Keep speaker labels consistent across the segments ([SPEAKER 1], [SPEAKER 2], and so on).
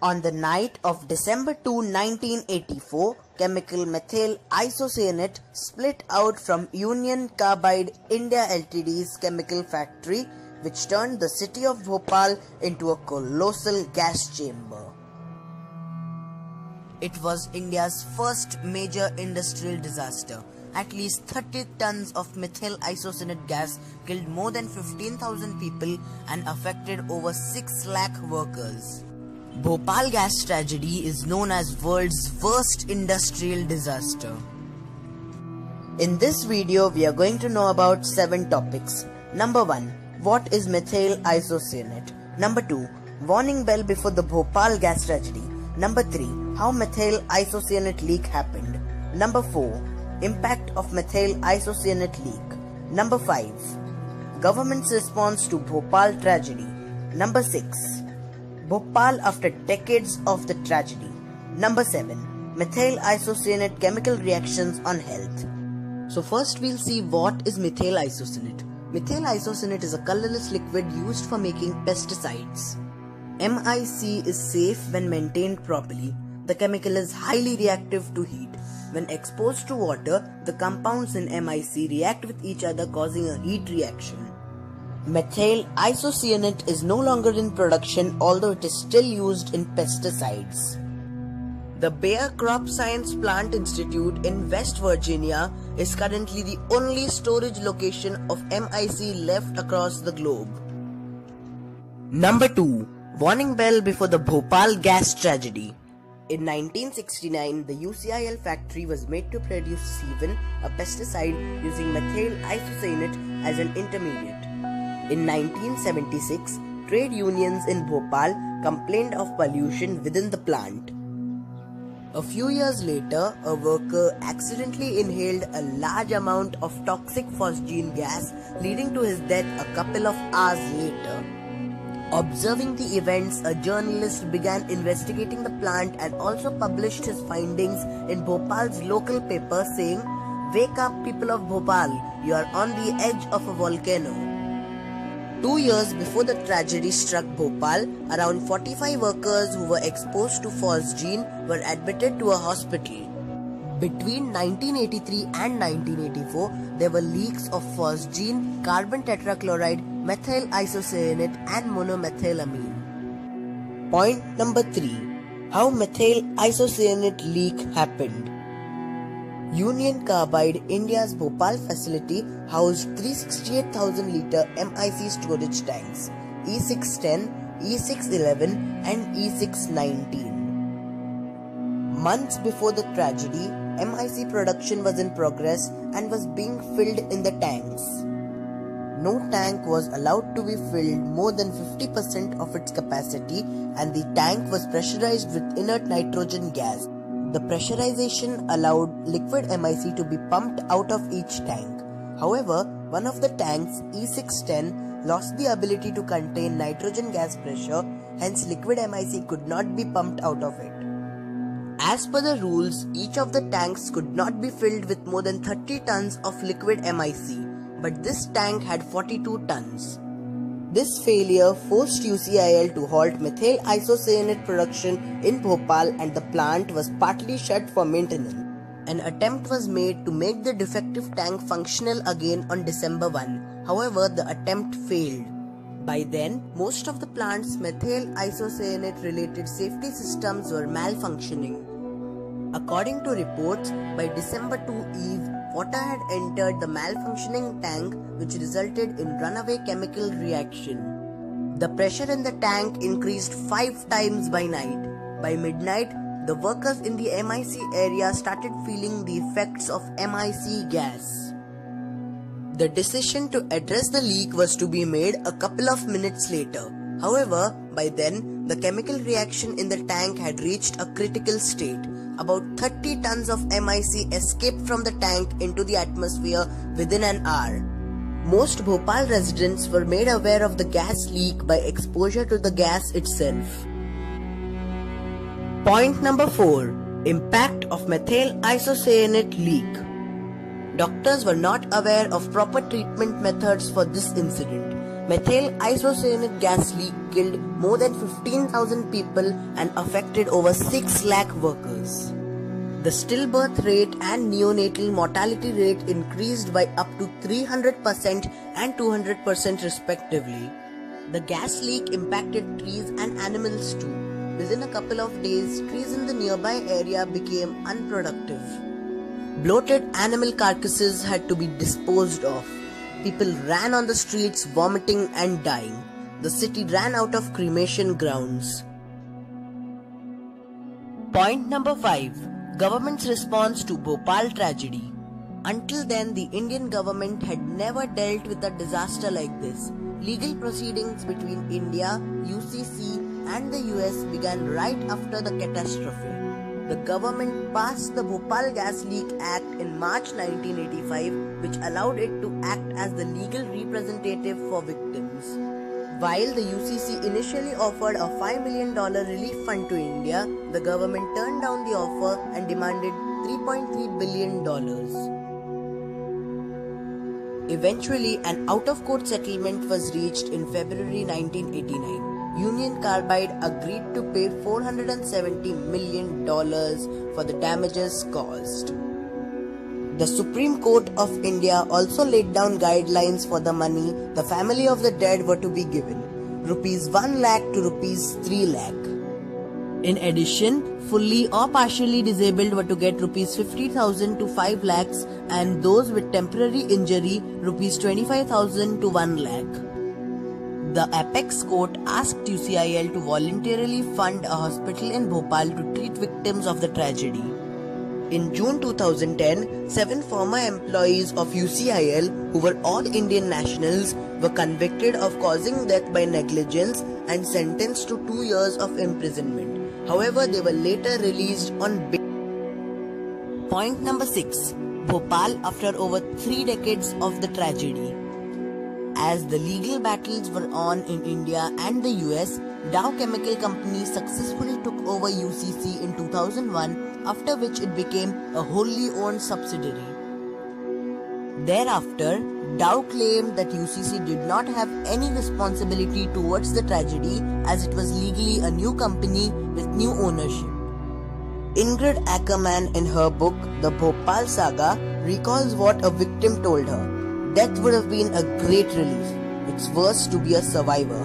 [SPEAKER 1] On the night of December 2, 1984, chemical methyl isocyanate split out from Union Carbide India Ltd's chemical factory, which turned the city of Bhopal into a colossal gas chamber. It was India's first major industrial disaster. At least 30 tons of methyl isocyanate gas killed more than 15,000 people and affected over 6 lakh workers. Bhopal gas tragedy is known as world's worst industrial disaster. In this video, we are going to know about 7 topics. Number 1. What is methyl isocyanate? Number 2. Warning bell before the Bhopal gas tragedy. Number 3. How methyl isocyanate leak happened. Number 4. Impact of methyl isocyanate leak. Number 5. Government's response to Bhopal tragedy. Number 6. Bhopal after decades of the tragedy. Number 7. Methyl isocyanate chemical reactions on health. So first we'll see what is methyl isocyanate. Methyl isocyanate is a colorless liquid used for making pesticides. MIC is safe when maintained properly. The chemical is highly reactive to heat. When exposed to water, the compounds in MIC react with each other causing a heat reaction. Methyl isocyanate is no longer in production although it is still used in pesticides. The Bayer Crop Science Plant Institute in West Virginia is currently the only storage location of MIC left across the globe. Number 2. Warning bell before the Bhopal gas tragedy. In 1969, the UCIL factory was made to produce Sevin, a pesticide using methyl isocyanate as an intermediate. In 1976, trade unions in Bhopal complained of pollution within the plant. A few years later, a worker accidentally inhaled a large amount of toxic phosgene gas, leading to his death a couple of hours later. Observing the events, a journalist began investigating the plant and also published his findings in Bhopal's local paper saying, Wake up, people of Bhopal, you are on the edge of a volcano. Two years before the tragedy struck Bhopal, around 45 workers who were exposed to phosgene were admitted to a hospital. Between 1983 and 1984, there were leaks of phosgene, carbon tetrachloride, methyl isocyanate, and monomethylamine. Point number 3 How methyl isocyanate leak happened. Union Carbide, India's Bhopal facility housed 368,000 litre MIC storage tanks E610, E611 and E619. Months before the tragedy, MIC production was in progress and was being filled in the tanks. No tank was allowed to be filled more than 50% of its capacity and the tank was pressurized with inert nitrogen gas. The pressurization allowed liquid MIC to be pumped out of each tank. However, one of the tanks, E610, lost the ability to contain nitrogen gas pressure, hence liquid MIC could not be pumped out of it. As per the rules, each of the tanks could not be filled with more than 30 tons of liquid MIC, but this tank had 42 tons. This failure forced UCIL to halt methyl isocyanate production in Bhopal and the plant was partly shut for maintenance. An attempt was made to make the defective tank functional again on December 1. However, the attempt failed. By then, most of the plant's methyl isocyanate related safety systems were malfunctioning. According to reports, by December 2 eve, water had entered the malfunctioning tank which resulted in runaway chemical reaction. The pressure in the tank increased 5 times by night. By midnight, the workers in the MIC area started feeling the effects of MIC gas. The decision to address the leak was to be made a couple of minutes later. However, by then, the chemical reaction in the tank had reached a critical state about 30 tons of MIC escaped from the tank into the atmosphere within an hour. Most Bhopal residents were made aware of the gas leak by exposure to the gas itself. Point number 4 Impact of methyl isocyanate leak. Doctors were not aware of proper treatment methods for this incident. Methyl isocyanate gas leak killed more than 15,000 people and affected over 6 lakh workers. The stillbirth rate and neonatal mortality rate increased by up to 300% and 200% respectively. The gas leak impacted trees and animals too. Within a couple of days, trees in the nearby area became unproductive. Bloated animal carcasses had to be disposed of. People ran on the streets vomiting and dying. The city ran out of cremation grounds. Point number 5 Government's response to Bhopal tragedy. Until then, the Indian government had never dealt with a disaster like this. Legal proceedings between India, UCC, and the US began right after the catastrophe. The government passed the Bhopal Gas Leak Act in March 1985, which allowed it to act as the legal representative for victims. While the UCC initially offered a $5 million relief fund to India, the government turned down the offer and demanded $3.3 billion. Eventually, an out of court settlement was reached in February 1989. Union Carbide agreed to pay $470 million for the damages caused. The Supreme Court of India also laid down guidelines for the money the family of the dead were to be given rupees 1 lakh to rupees 3 lakh. In addition, fully or partially disabled were to get rupees 50,000 to 5 lakhs and those with temporary injury rupees 25,000 to 1 lakh. The apex court asked UCIL to voluntarily fund a hospital in Bhopal to treat victims of the tragedy. In June 2010, seven former employees of UCIL, who were all Indian nationals, were convicted of causing death by negligence and sentenced to two years of imprisonment. However, they were later released on bail. Point number 6 Bhopal after over three decades of the tragedy. As the legal battles were on in India and the US, Dow Chemical Company successfully took over UCC in 2001, after which it became a wholly owned subsidiary. Thereafter, Dow claimed that UCC did not have any responsibility towards the tragedy as it was legally a new company with new ownership. Ingrid Eckerman in her book The Bhopal Saga recalls what a victim told her. Death would have been a great relief. It's worse to be a survivor.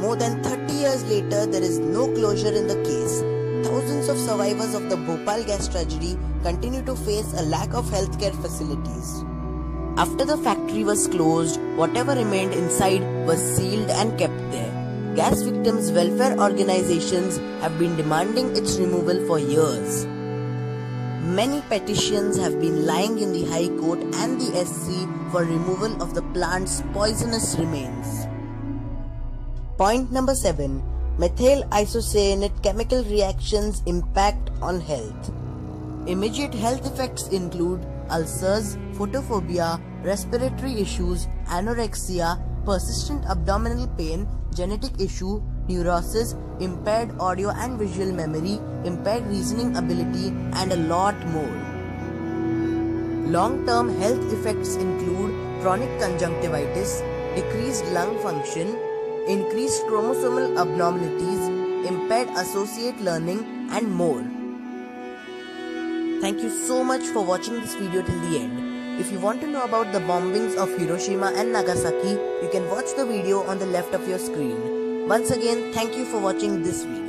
[SPEAKER 1] More than 30 years later, there is no closure in the case. Thousands of survivors of the Bhopal gas tragedy continue to face a lack of healthcare facilities. After the factory was closed, whatever remained inside was sealed and kept there. Gas victims' welfare organizations have been demanding its removal for years. Many petitions have been lying in the High Court and the SC for removal of the plant's poisonous remains. Point number 7 Methyl isocyanate chemical reactions impact on health. Immediate health effects include ulcers, photophobia, respiratory issues, anorexia, persistent abdominal pain, genetic issue, neurosis, impaired audio and visual memory, impaired reasoning ability, and a lot more. Long term health effects include chronic conjunctivitis, decreased lung function, increased chromosomal abnormalities, impaired associate learning, and more. Thank you so much for watching this video till the end. If you want to know about the bombings of Hiroshima and Nagasaki, you can watch the video on the left of your screen. Once again, thank you for watching this video.